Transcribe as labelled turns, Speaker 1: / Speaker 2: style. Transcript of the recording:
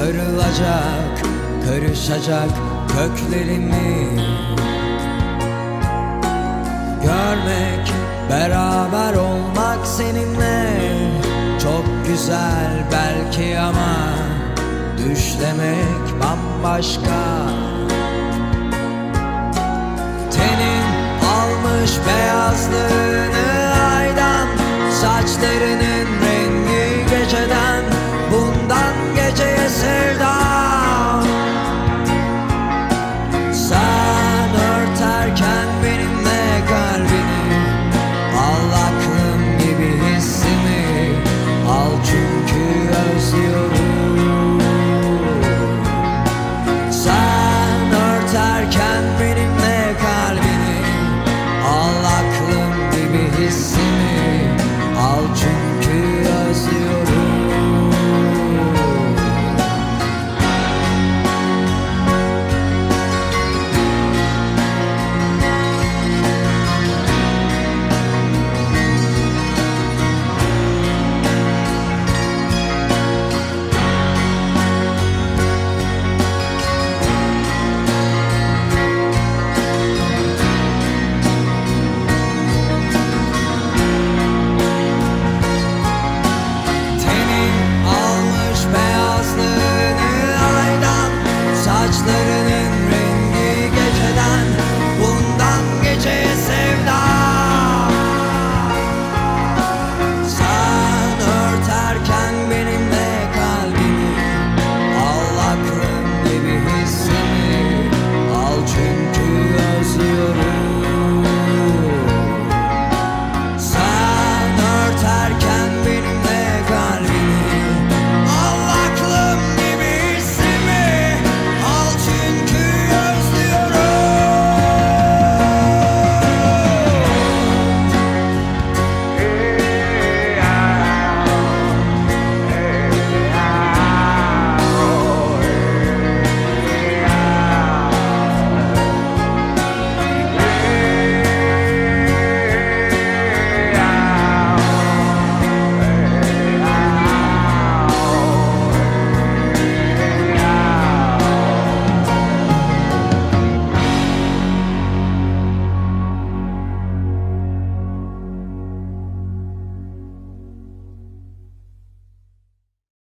Speaker 1: sarılacak Karışacak köklerimi Görmek, beraber olmak seninle Çok güzel belki ama Düşlemek bambaşka Tenin almış beyazlığını aydan saçların.